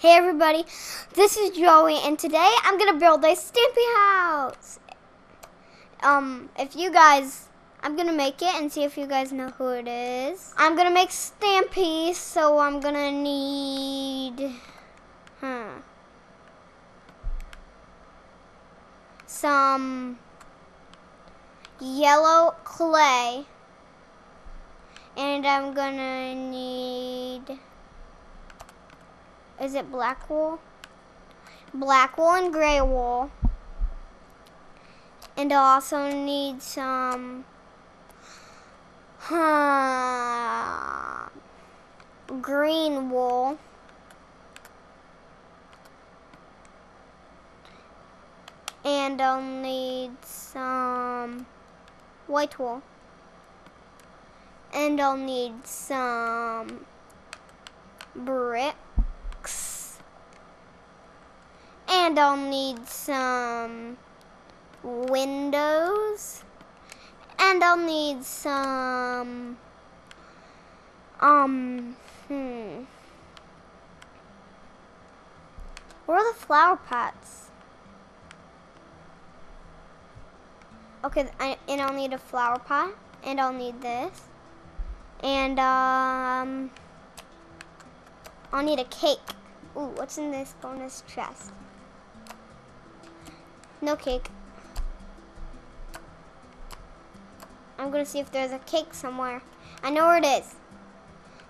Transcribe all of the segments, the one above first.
Hey everybody, this is Joey and today I'm gonna build a Stampy house. Um, if you guys, I'm gonna make it and see if you guys know who it is. I'm gonna make Stampy, so I'm gonna need, huh, some yellow clay and I'm gonna need is it black wool? Black wool and gray wool. And I'll also need some uh, green wool. And I'll need some white wool. And I'll need some brick and I'll need some windows. And I'll need some, um, hmm. Where are the flower pots? Okay, I, and I'll need a flower pot, and I'll need this, and um, I'll need a cake. Ooh, what's in this bonus chest? No cake. I'm gonna see if there's a cake somewhere. I know where it is.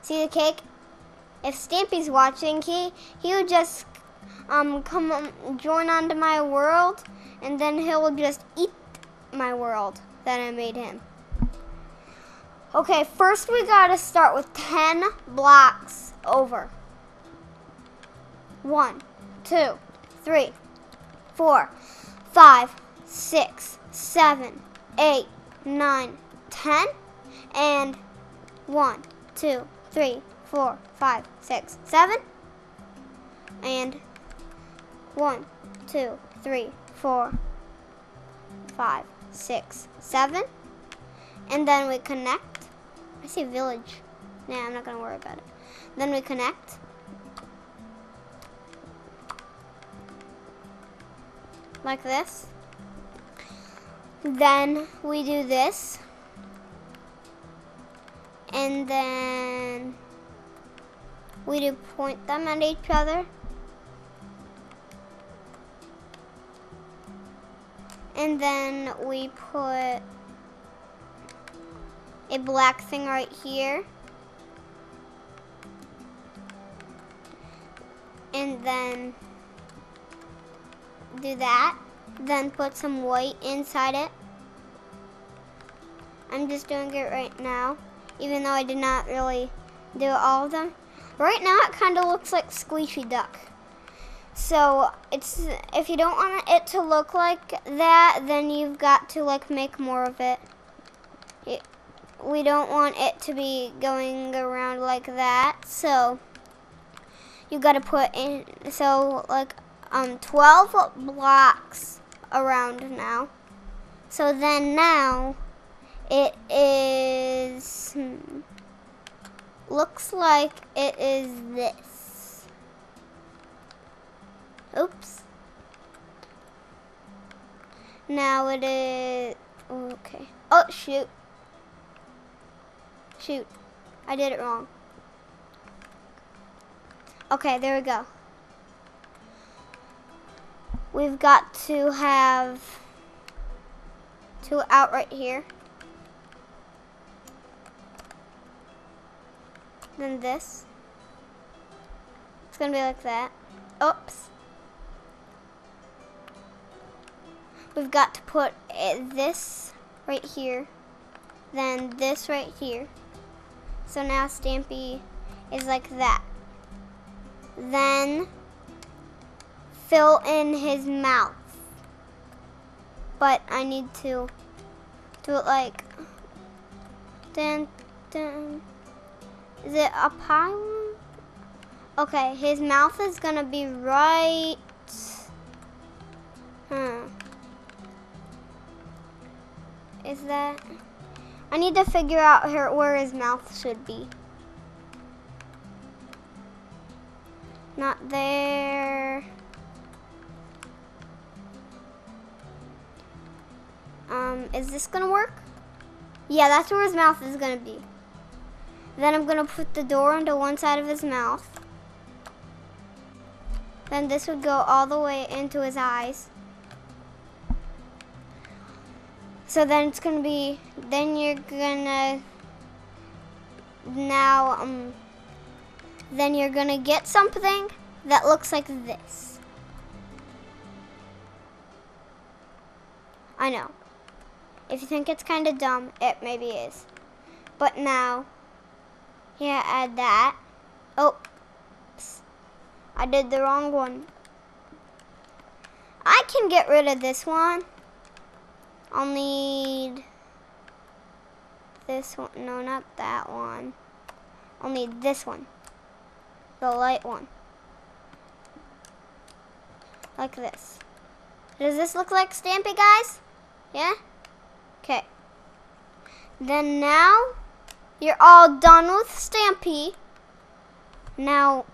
See the cake? If Stampy's watching, he he would just um come um, join onto my world, and then he'll just eat my world that I made him. Okay, first we gotta start with 10 blocks over. One, two, three, four, five, six, seven, eight, nine, ten, and one, two, three, four, five, six, seven, and one, two, three, four, five, six, seven, and then we connect. I see village. Nah, I'm not gonna worry about it. Then we connect. Like this. Then we do this. And then we do point them at each other. And then we put a black thing right here. And then do that. Then put some white inside it. I'm just doing it right now, even though I did not really do all of them. Right now it kind of looks like Squishy Duck. So it's if you don't want it to look like that, then you've got to like make more of it. it we don't want it to be going around like that, so you got to put in so like um, 12 blocks around now. So then now it is, hmm, looks like it is this. Oops. Now it is, okay. Oh, shoot. Shoot. I did it wrong. Okay, there we go we've got to have two out right here. Then this. It's to be like that. Oops. We've got to put this right here. Then this right here. So now Stampy is like that. Then fill in his mouth. But I need to do it like, dun, dun. Is it up high? Okay, his mouth is gonna be right, hmm. Is that, I need to figure out here where his mouth should be. Not there. Um, is this gonna work? Yeah, that's where his mouth is gonna be. Then I'm gonna put the door into one side of his mouth. Then this would go all the way into his eyes. So then it's gonna be, then you're gonna, now, um, then you're gonna get something that looks like this. I know. If you think it's kind of dumb, it maybe is. But now, yeah, add that. Oh, I did the wrong one. I can get rid of this one. I'll need this one. No, not that one. I'll need this one. The light one. Like this. Does this look like Stampy, guys? Yeah? Then now, you're all done with Stampy. Now,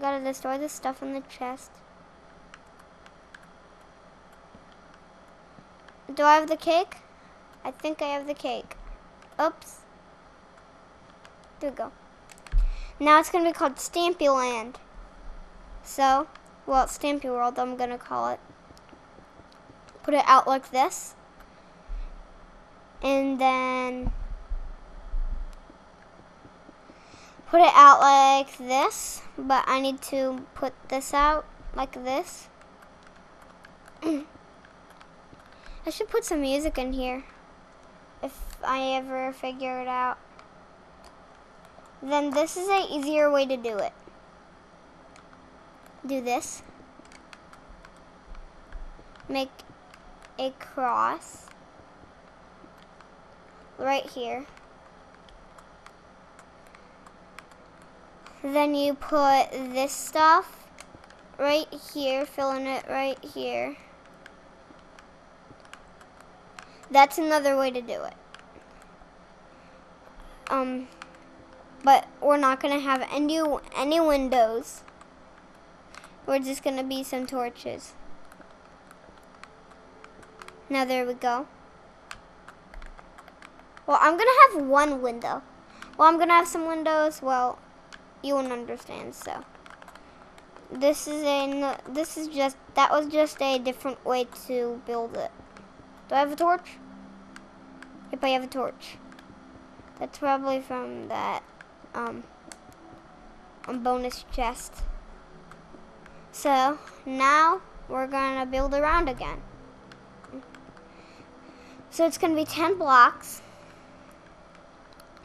gotta destroy the stuff in the chest. Do I have the cake? I think I have the cake. Oops. There we go. Now it's to be called Stampy Land. So, well, Stampy World, I'm to call it. Put it out like this. And then put it out like this. But I need to put this out like this. I should put some music in here if I ever figure it out. Then this is an easier way to do it. Do this. Make a cross right here. Then you put this stuff right here, filling it right here. That's another way to do it. Um, but we're not gonna have any any windows. We're just gonna be some torches. Now there we go. Well, I'm gonna have one window. Well, I'm gonna have some windows. Well, you won't understand. So this is a this is just that was just a different way to build it. Do I have a torch? Yep, I have a torch. That's probably from that um, um, bonus chest. So now we're gonna build around again. So it's gonna be 10 blocks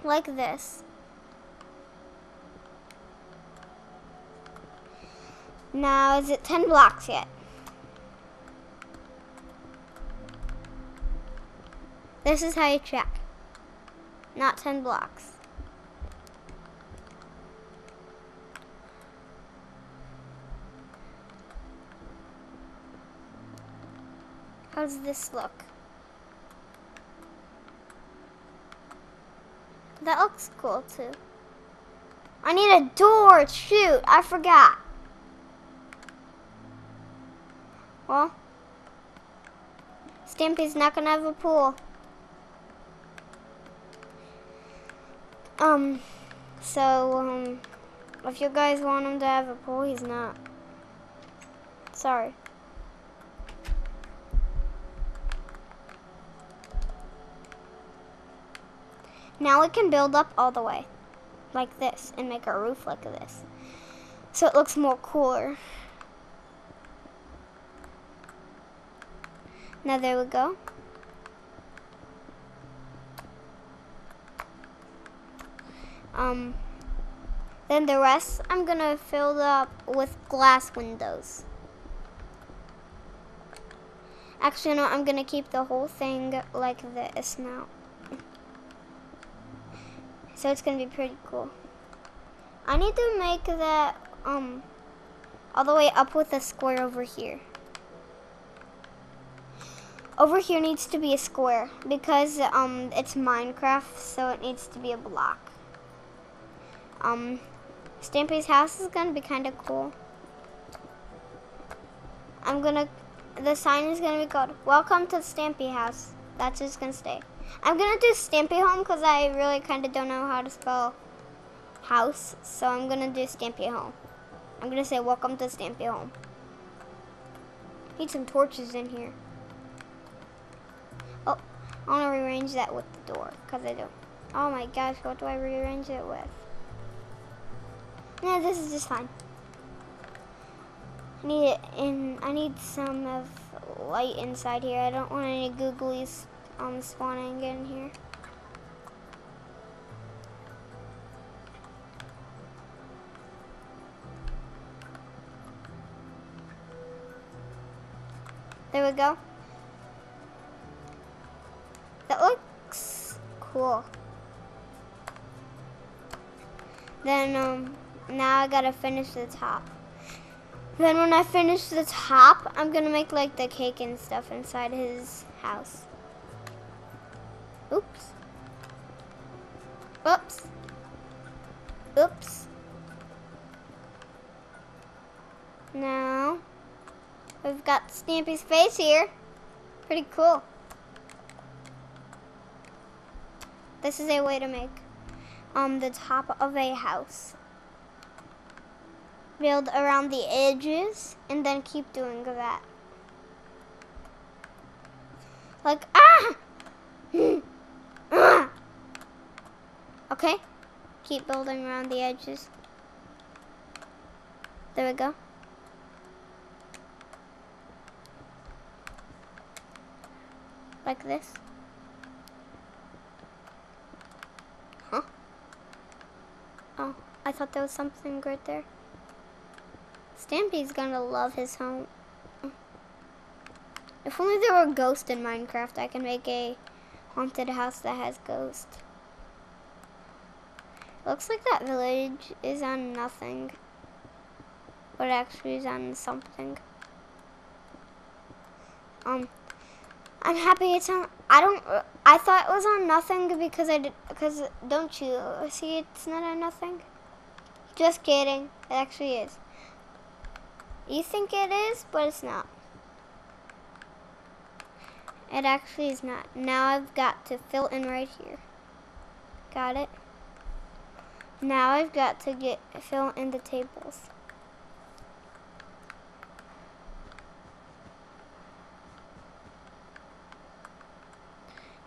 like this. Now, is it 10 blocks yet? This is how you check. Not 10 blocks. How does this look? That looks cool too. I need a door. Shoot, I forgot. Well, Stampy's not gonna have a pool. Um, so, um, if you guys want him to have a pool, he's not. Sorry. Now we can build up all the way, like this, and make our roof like this. So it looks more cooler. Now there we go. Um, then the rest I'm gonna fill up with glass windows. Actually, no, I'm gonna keep the whole thing like this now. So it's gonna be pretty cool. I need to make that um all the way up with a square over here. Over here needs to be a square because um it's Minecraft, so it needs to be a block. Um, Stampy's house is gonna be kind of cool. I'm gonna, the sign is gonna be called, Welcome to Stampy House. That's just gonna stay. I'm gonna do Stampy Home because I really kind of don't know how to spell house. So I'm gonna do Stampy Home. I'm gonna say, Welcome to Stampy Home. Need some torches in here. Oh, I wanna rearrange that with the door because I don't. Oh my gosh, what do I rearrange it with? No, this is just fine. I need it in. I need some of light inside here. I don't want any googlies um, spawning in here. There we go. That looks cool. Then um, now I gotta finish the top. Then when I finish the top, I'm gonna make like the cake and stuff inside his house. Oops. Oops. Oops. Now, we've got Stampy's face here. Pretty cool. This is a way to make um, the top of a house. Build around the edges and then keep doing that. Like, ah! ah! Okay, keep building around the edges. There we go. Like this. Huh? Oh, I thought there was something right there. Stampy's gonna love his home. If only there were ghosts in Minecraft, I can make a haunted house that has ghosts. Looks like that village is on nothing. But actually is on something. Um, I'm happy it's on, I don't, I thought it was on nothing because I did, because don't you see it's not on nothing? Just kidding, it actually is. You think it is, but it's not. It actually is not. Now I've got to fill in right here. Got it? Now I've got to get fill in the tables.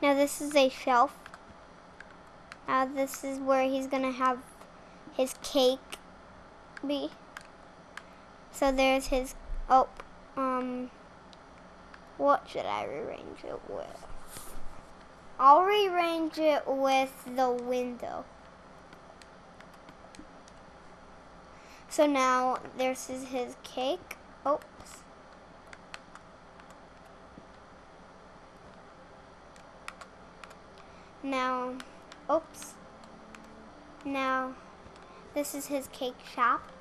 Now this is a shelf. Now this is where he's gonna have his cake be. So there's his, oh, um, what should I rearrange it with? I'll rearrange it with the window. So now this is his cake. Oops. Now, oops. Now, this is his cake shop.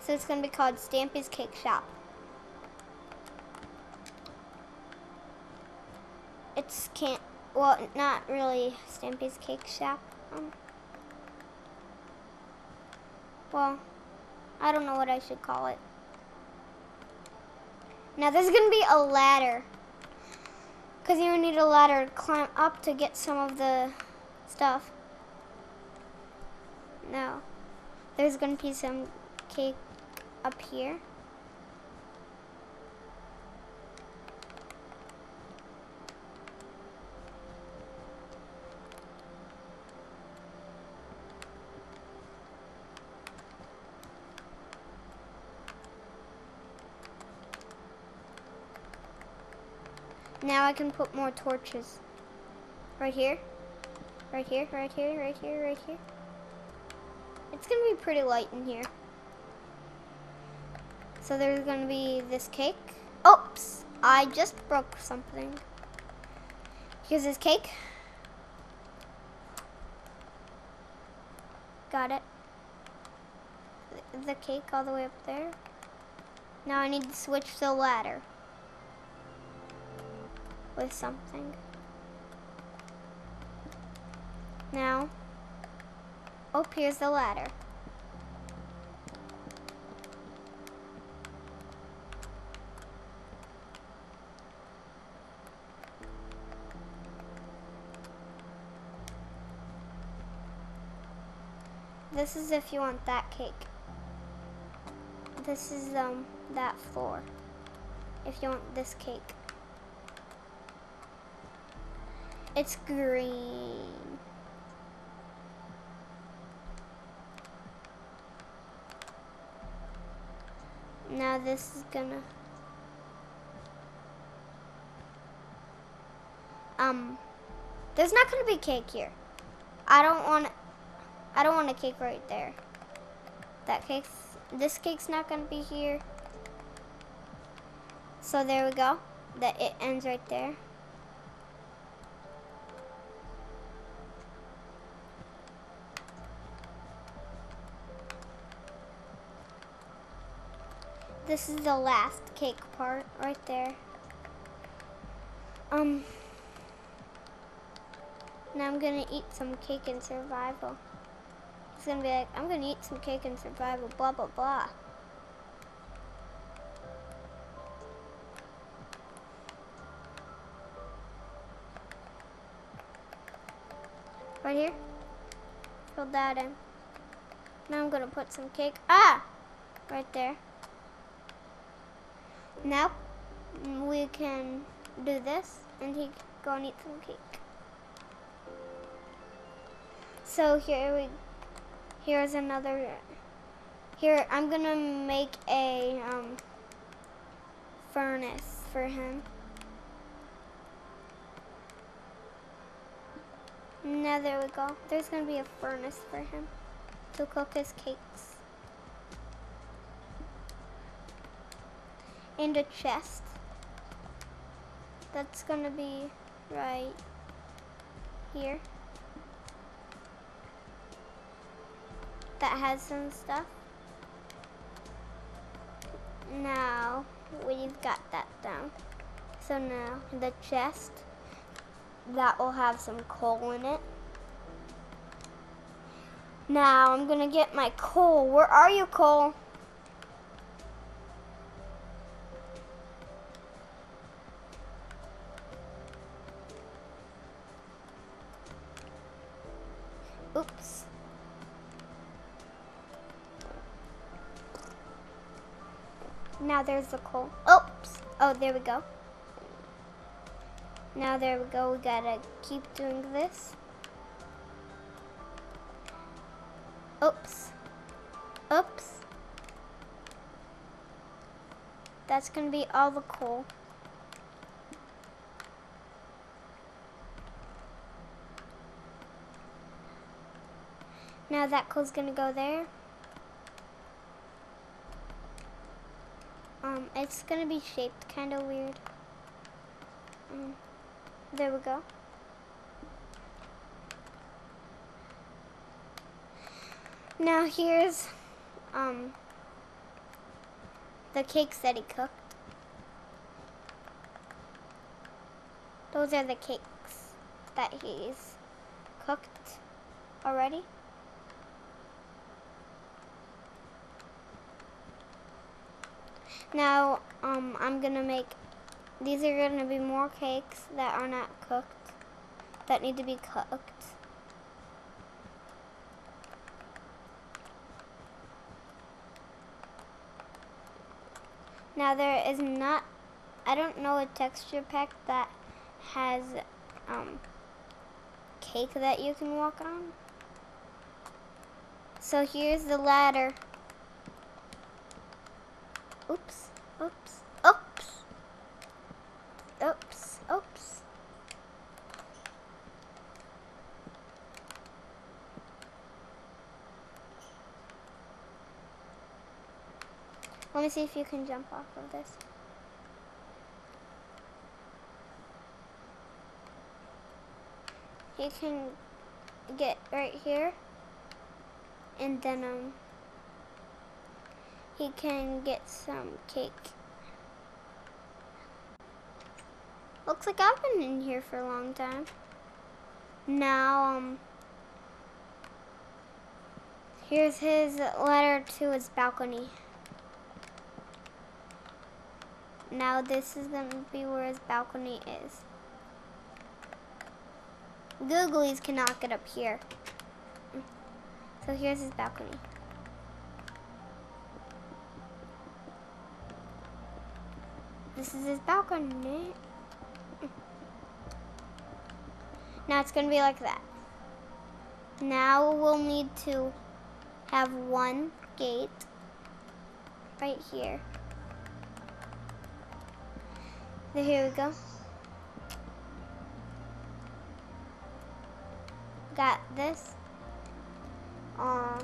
So it's going to be called Stampy's Cake Shop. It's can't, well, not really Stampy's Cake Shop. Um, well, I don't know what I should call it. Now there's going to be a ladder. Because you need a ladder to climb up to get some of the stuff. No. There's going to be some cake up here. Now I can put more torches. Right here. Right here, right here, right here, right here. It's gonna be pretty light in here. So there's gonna be this cake. Oops, I just broke something. Here's this cake. Got it. The cake all the way up there. Now I need to switch the ladder with something. Now, Oh, here's the ladder. This is if you want that cake. This is um that floor. If you want this cake. It's green. Now this is gonna um there's not gonna be cake here. I don't want I don't want a cake right there. That cake's this cake's not gonna be here. So there we go. That it ends right there. This is the last cake part right there. Um, now I'm gonna eat some cake in survival. It's gonna be like, I'm gonna eat some cake in survival, blah, blah, blah. Right here. Fill that in. Now I'm gonna put some cake. Ah! Right there. Now we can do this and he go and eat some cake. So here we, here's another, here I'm gonna make a um, furnace for him. Now there we go. There's gonna be a furnace for him to cook his cakes. And a chest. That's gonna be right here. That has some stuff. Now we've got that down. So now the chest that will have some coal in it. Now I'm gonna get my coal. Where are you, coal? There's the coal. Oops. Oh, there we go. Now there we go. We gotta keep doing this. Oops. Oops. That's gonna be all the coal. Now that coal's gonna go there. Um, it's gonna be shaped kind of weird. Um, there we go. Now here's um, the cakes that he cooked. Those are the cakes that he's cooked already. Now, um, I'm gonna make, these are gonna be more cakes that are not cooked, that need to be cooked. Now there is not, I don't know a texture pack that has um, cake that you can walk on. So here's the ladder. Oops, oops, oops, oops, oops. Let me see if you can jump off of this. You can get right here and then um he can get some cake. Looks like I've been in here for a long time. Now, um, here's his letter to his balcony. Now this is going to be where his balcony is. Googlies cannot get up here. So here's his balcony. This is his balcony. Now it's going to be like that. Now we'll need to have one gate right here. Here we go. Got this. Uh,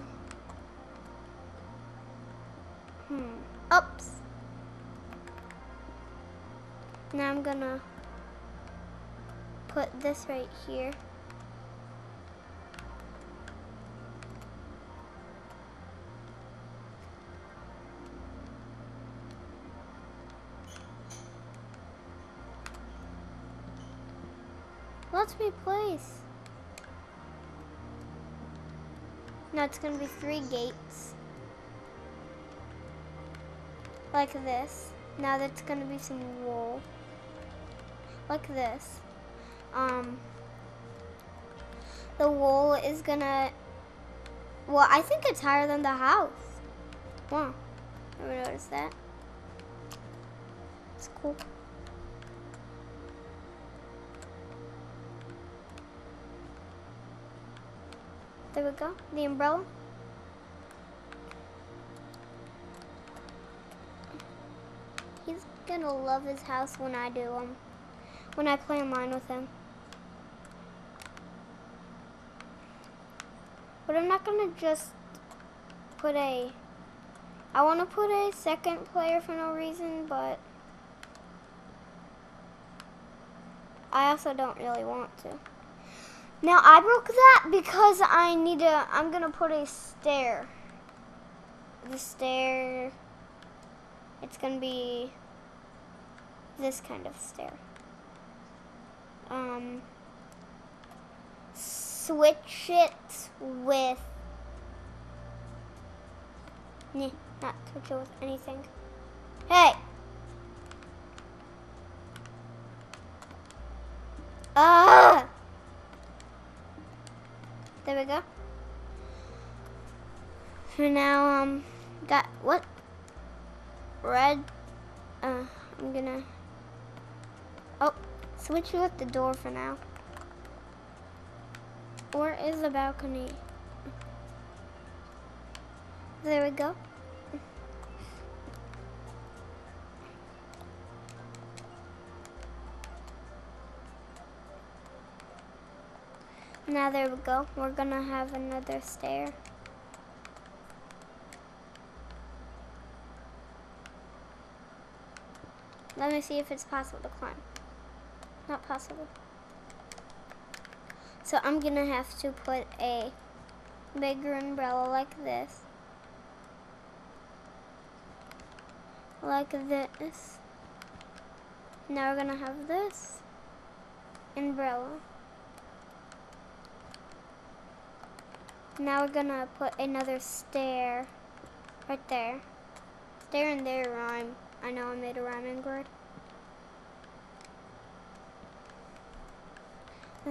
hmm. Oops. Now I'm gonna put this right here. Let's replace. Now it's gonna be three gates. Like this. Now that's gonna be some wool. Like this. Um, the wool is gonna, well, I think it's higher than the house. Wow, never noticed that. It's cool. There we go, the umbrella. He's gonna love his house when I do um when I play mine with him. But I'm not gonna just put a I wanna put a second player for no reason, but I also don't really want to. Now I broke that because I need to, I'm gonna put a stair. The stair, it's gonna be this kind of stair. Um, switch it with, nah, not switch it with anything. Hey! Ah! There we go. So now, um, got what? Red. Uh, I'm gonna. Oh, switch with the door for now. Where is the balcony? There we go. Now there we go. We're gonna have another stair. Let me see if it's possible to climb. Not possible. So I'm gonna have to put a bigger umbrella like this. Like this. Now we're gonna have this umbrella. Now we're gonna put another stair right there. Stair and there rhyme. I know I made a rhyming word.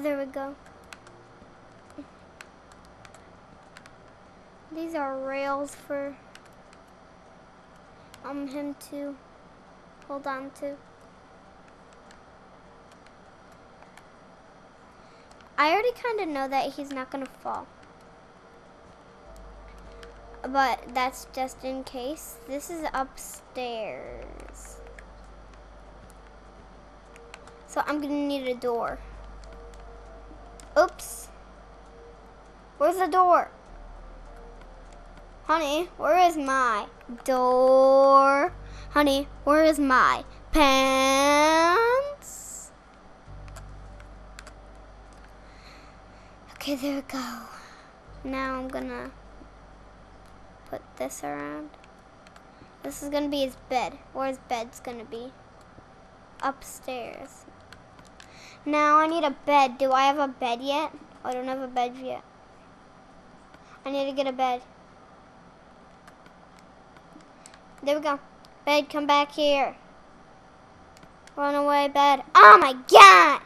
There we go. These are rails for um him to hold on to. I already kind of know that he's not going to fall but that's just in case. This is upstairs. So I'm gonna need a door. Oops. Where's the door? Honey, where is my door? Honey, where is my pants? Okay, there we go. Now I'm gonna put this around. This is gonna be his bed. Where his bed's gonna be? Upstairs. Now I need a bed. Do I have a bed yet? I don't have a bed yet. I need to get a bed. There we go. Bed, come back here. Run away, bed. Oh my gosh!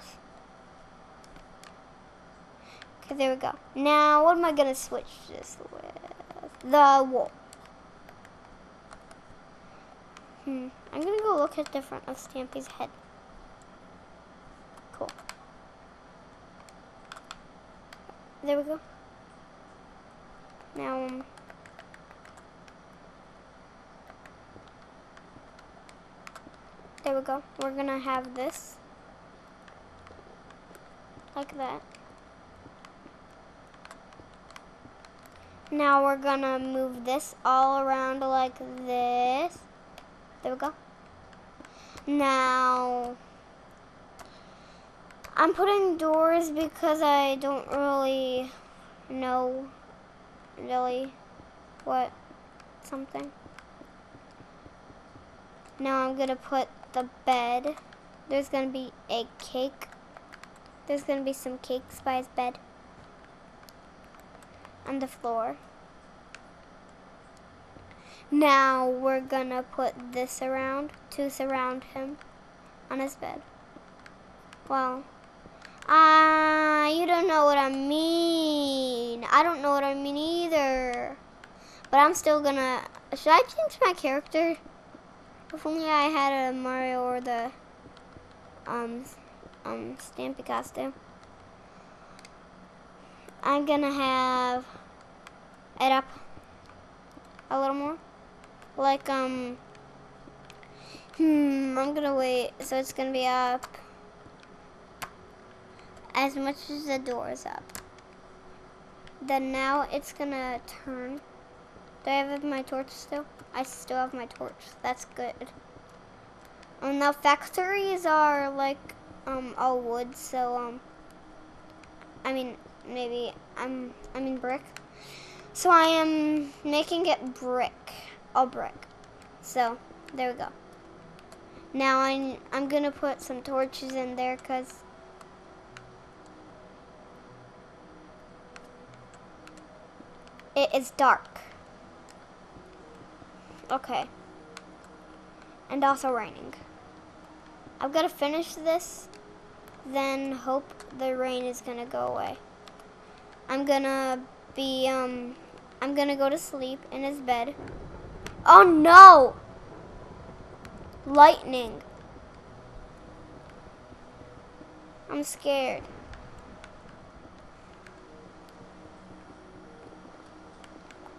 Okay, there we go. Now, what am I gonna switch this with? The wool. Hmm. I'm gonna go look at front of Stampy's head. Cool. There we go. Now, um, there we go. We're gonna have this like that. Now we're gonna move this all around like this. There we go. Now, I'm putting doors because I don't really know really what something. Now I'm gonna put the bed. There's gonna be a cake. There's gonna be some cakes by his bed on the floor. Now we're gonna put this around to surround him on his bed. Well, ah, uh, you don't know what I mean. I don't know what I mean either. But I'm still gonna, should I change my character? If only I had a Mario or the, um, um, Stampy costume. I'm gonna have it up a little more like, um, hmm, I'm gonna wait. So it's gonna be up as much as the door is up. Then now it's gonna turn. Do I have my torch still? I still have my torch. That's good. Um, now factories are like, um, all wood, so, um, I mean, maybe, I'm, I mean brick. So I am making it brick a brick. So, there we go. Now I'm, I'm to put some torches in there because it is dark. Okay. And also raining. I've got to finish this, then hope the rain is going to go away. I'm going to be, um, I'm going to go to sleep in his bed. Oh no! Lightning. I'm scared.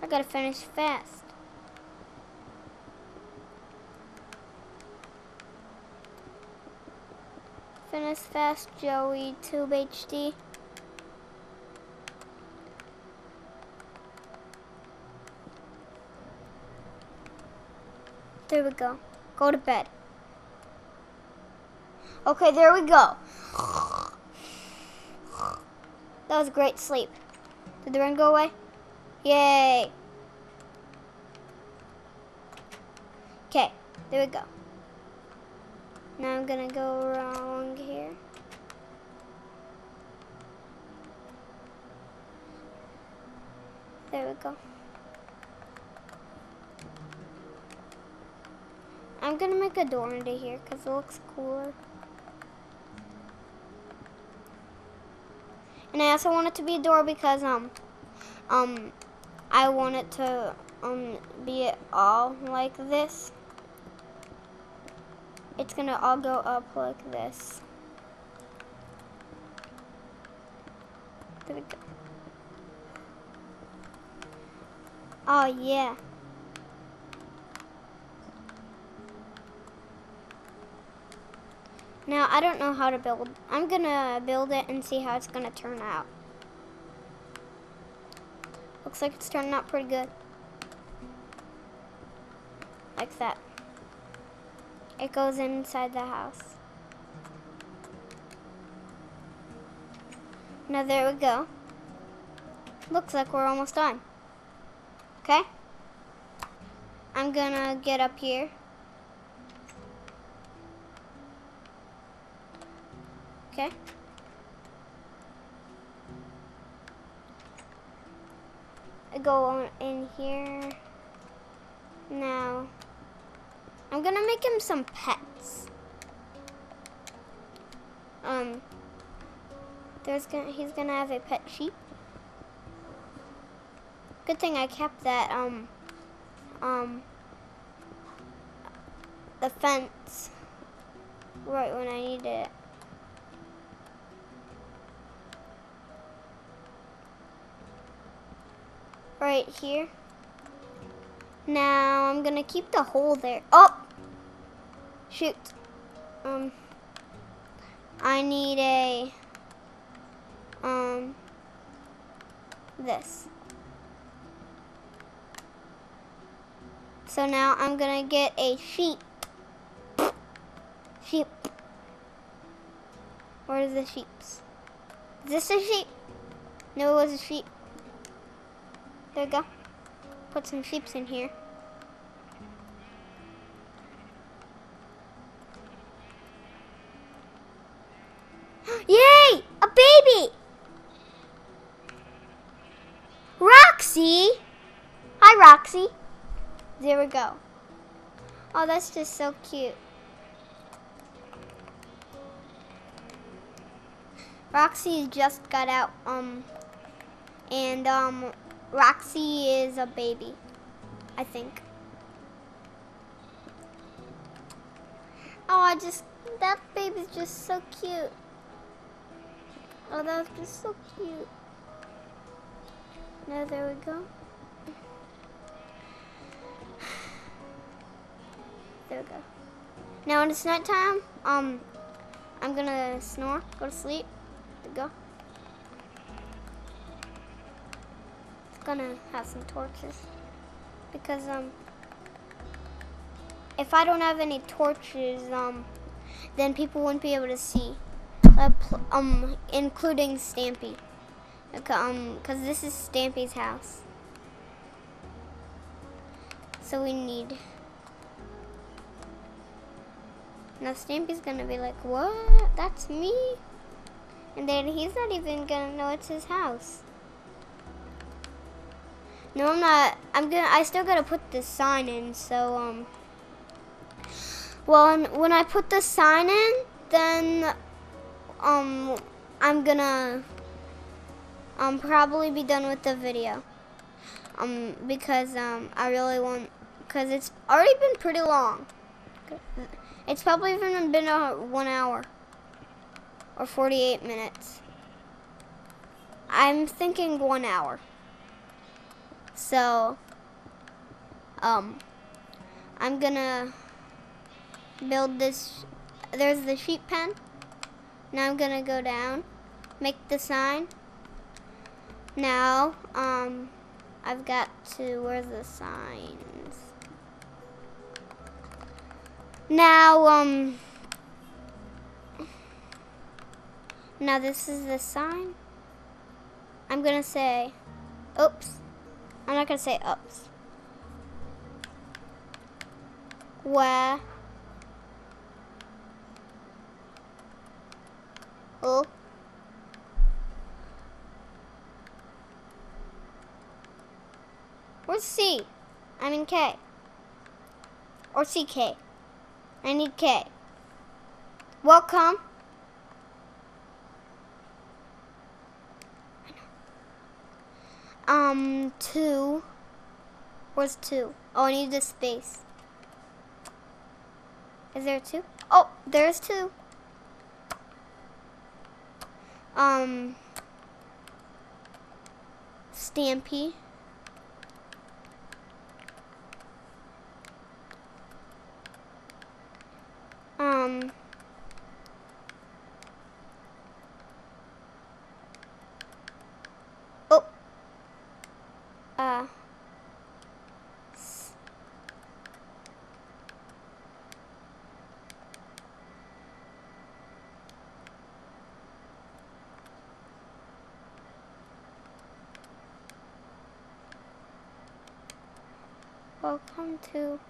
I gotta finish fast. Finish fast, Joey Tube HD. There we go. Go to bed. Okay, there we go. That was a great sleep. Did the rain go away? Yay. Okay, there we go. Now I'm gonna go around here. There we go. I'm gonna make a door into here because it looks cooler. And I also want it to be a door because um um I want it to um be all like this. It's gonna all go up like this. There we go. Oh yeah. Now, I don't know how to build. I'm to build it and see how it's to turn out. Looks like it's turning out pretty good. Like that. It goes inside the house. Now there we go. Looks like we're almost done. Okay? I'm gonna get up here. Okay. Go on in here. Now, I'm gonna make him some pets. Um, there's gonna he's gonna have a pet sheep. Good thing I kept that, um, um, the fence right when I needed it. Right here. Now I'm gonna keep the hole there. Oh! Shoot. Um, I need a, um, this. So now I'm gonna get a sheep. Sheep. Where's the sheeps? Is this a sheep? No, it was a sheep. There we go. Put some sheeps in here. Yay! A baby! Roxy! Hi, Roxy. There we go. Oh, that's just so cute. Roxy just got out, um, and, um, Roxy is a baby, I think. Oh, I just, that baby's just so cute. Oh, that's just so cute. Now, there we go. There we go. Now, when it's nighttime, um, I'm gonna snore, go to sleep. Gonna have some torches because um, if I don't have any torches, um, then people wouldn't be able to see. Uh, um, including Stampy. Um, cause this is Stampy's house. So we need. Now Stampy's gonna be like, what? That's me? And then he's not even gonna know it's his house. No, I'm not. I'm gonna. I still gotta put this sign in. So um. Well, when I put the sign in, then um, I'm gonna um probably be done with the video. Um, because um I really want because it's already been pretty long. It's probably even been a one hour or 48 minutes. I'm thinking one hour. So, um, I'm gonna build this. There's the sheep pen. Now I'm gonna go down, make the sign. Now, um, I've got to, where's the signs? Now, um, now this is the sign. I'm gonna say, oops. I'm not gonna say oops. Where Oh. Where's C? I'm in K. Or CK. I need K. Welcome. Um, two. Where's two? Oh, I need the space. Is there two? Oh, there's two um, Stampy. Um, oh, uh, welcome to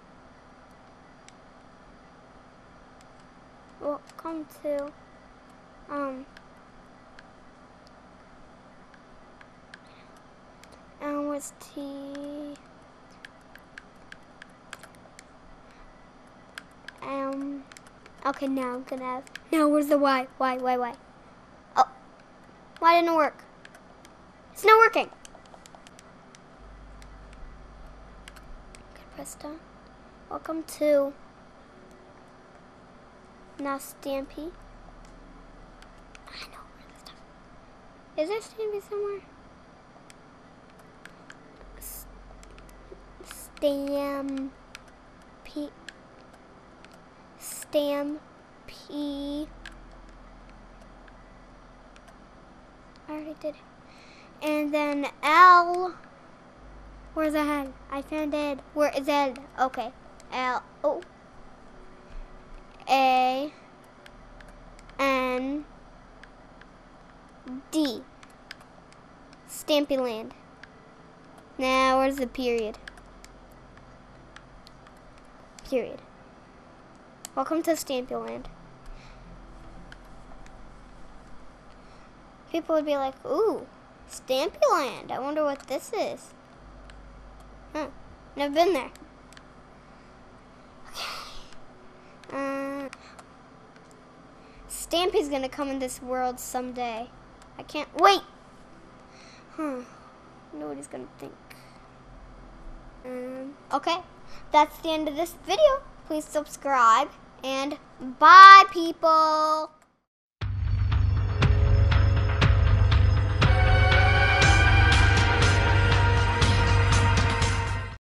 welcome to um and what's T um okay now I'm gonna have now where's the Y Y Y Y oh why didn't it work? It's not working Vista. Welcome to now Stampy. I know where this stuff. Is there Stampy somewhere? S- Stampy. Stampy. I already did. And then L. Where's the head? I found it. Where is it? Okay. L O A N D. Stampy Land. Now, where's the period? Period. Welcome to Stampy Land. People would be like, ooh, Stampy Land. I wonder what this is. Never been there. Okay. Uh, Stampy's gonna come in this world someday. I can't wait. Huh. Nobody's gonna think. Um, okay. That's the end of this video. Please subscribe and bye, people.